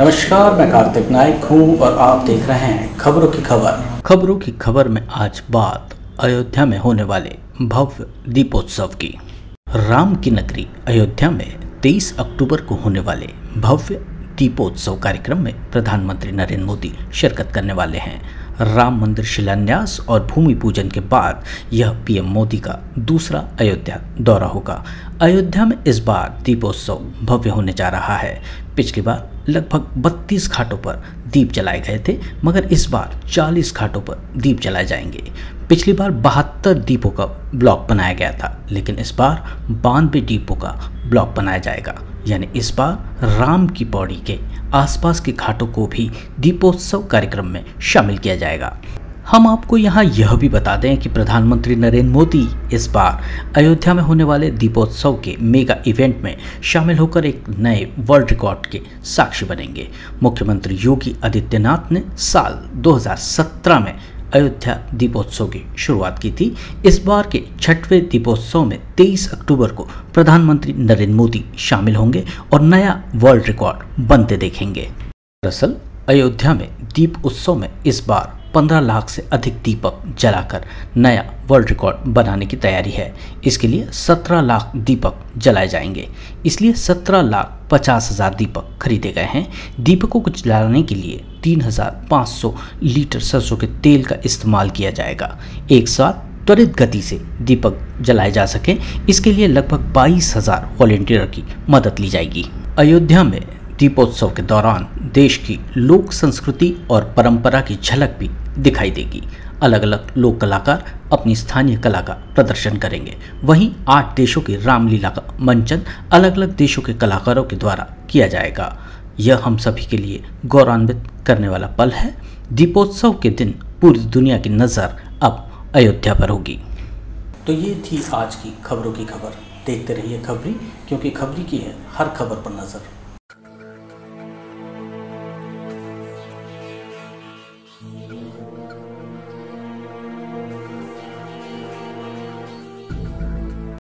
नमस्कार, मैं कार्तिक नायक हूँ और आप देख रहे हैं खबरों की खबर। खबरों की खबर में आज बात अयोध्या में होने वाले भव्य दीपोत्सव की। राम की नगरी अयोध्या में 23 अक्टूबर को होने वाले भव्य दीपोत्सव कार्यक्रम में प्रधानमंत्री नरेंद्र मोदी शिरकत करने वाले हैं। राम मंदिर शिलान्यास और भूमि पूजन के बाद यह पीएम मोदी का दूसरा अयोध्या दौरा होगा। अयोध्या में इस बार दीपोत्सव भव्य होने जा रहा है। पिछली बार लगभग 32 घाटों पर दीप जलाए गए थे, मगर इस बार 40 घाटों पर दीप जलाए जाएँगे। पिछली बार बहत्तर दीपों का ब्लॉक बनाया गया था, लेकिन इस बार बानवे दीपों का ब्लॉक बनाया जाएगा। यानी इस बार राम की पौड़ी के आसपास के घाटों को भी दीपोत्सव कार्यक्रम में शामिल किया जाएगा। हम आपको यहाँ यह भी बता दें कि प्रधानमंत्री नरेंद्र मोदी इस बार अयोध्या में होने वाले दीपोत्सव के मेगा इवेंट में शामिल होकर एक नए वर्ल्ड रिकॉर्ड के साक्षी बनेंगे। मुख्यमंत्री योगी आदित्यनाथ ने साल 2017 में अयोध्या दीपोत्सव की शुरुआत की थी। इस बार के छठवें दीपोत्सव में 23 अक्टूबर को प्रधानमंत्री नरेंद्र मोदी शामिल होंगे और नया वर्ल्ड रिकॉर्ड बनते देखेंगे। दरअसल, अयोध्या में दीप उत्सव में इस बार 15 लाख से अधिक दीपक जलाकर नया वर्ल्ड रिकॉर्ड बनाने की तैयारी है। इसके लिए 17 लाख दीपक जलाए जाएँगे। इसलिए 17 लाख पचास हज़ार दीपक खरीदे गए हैं। दीपकों को जलाने के लिए 3,500 लीटर सरसों के तेल का इस्तेमाल किया जाएगा। एक साथ त्वरित गति से दीपक जलाए जा सके। इसके लिए लगभग बाईस हज़ार वॉलेंटियर की मदद ली जाएगी। अयोध्या में दीपोत्सव के दौरान देश की लोक संस्कृति और परंपरा की झलक भी दिखाई देगी। अलग अलग लोक कलाकार अपनी स्थानीय कला का प्रदर्शन करेंगे। वहीं आठ देशों की रामलीला का मंचन अलग अलग देशों के कलाकारों के द्वारा किया जाएगा। यह हम सभी के लिए गौरवान्वित करने वाला पल है। दीपोत्सव के दिन पूरी दुनिया की नज़र अब अयोध्या पर होगी। तो ये थी आज की खबरों की खबर। देखते रहिए खबरी, क्योंकि खबरी की है हर खबर पर नज़र।